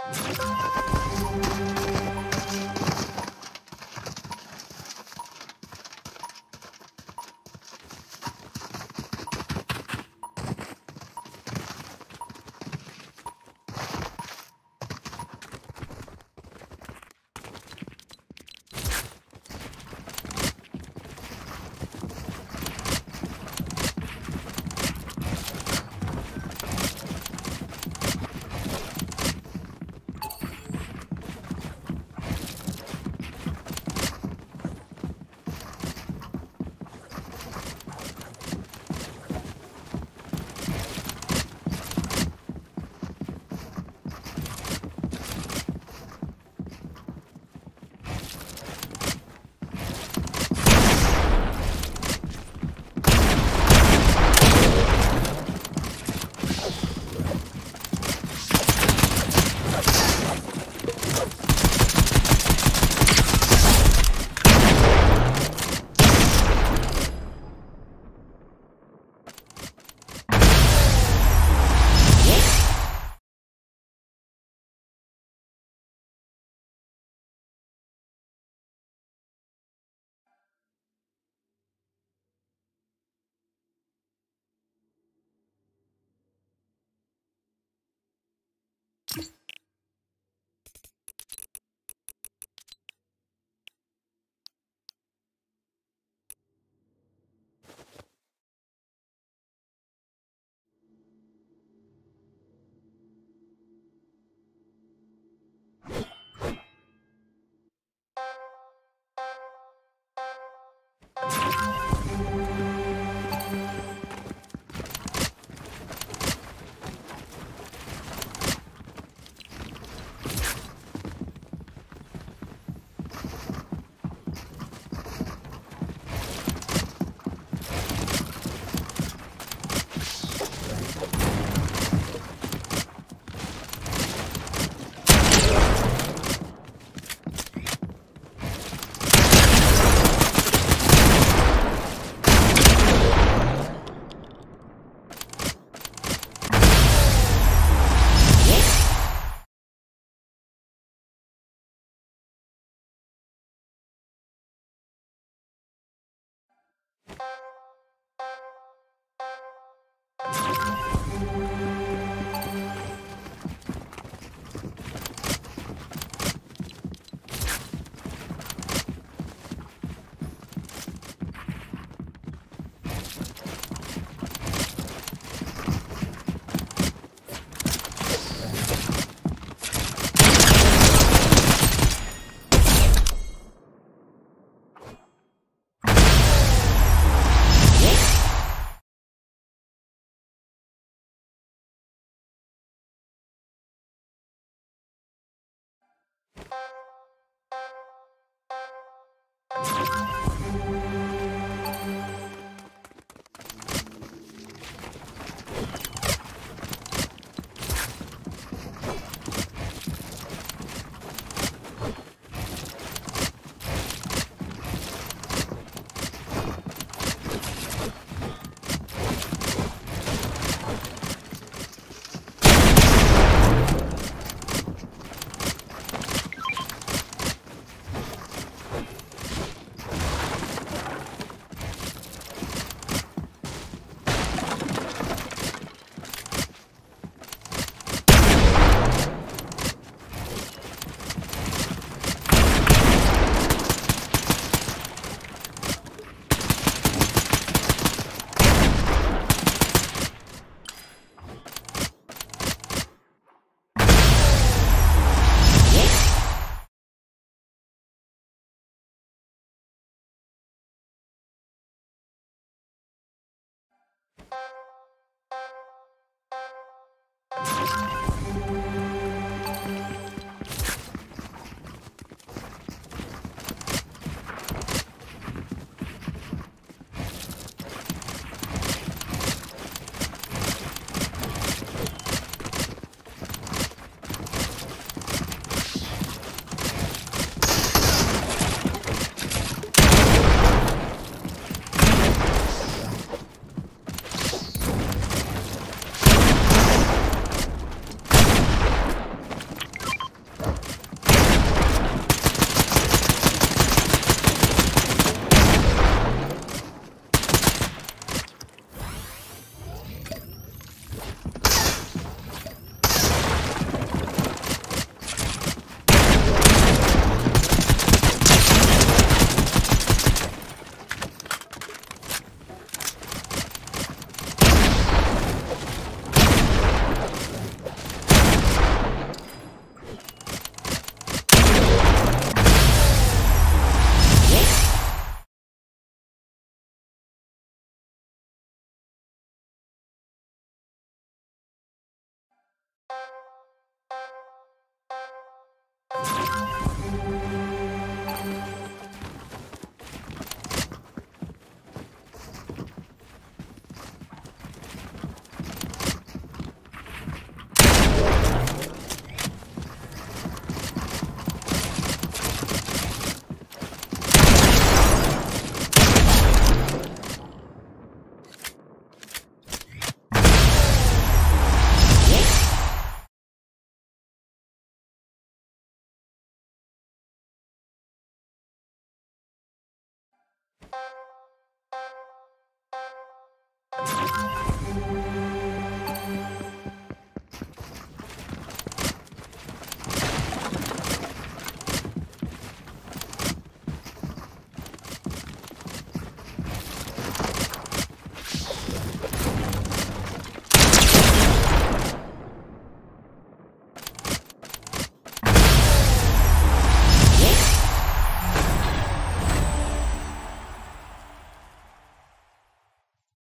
Ah! you you you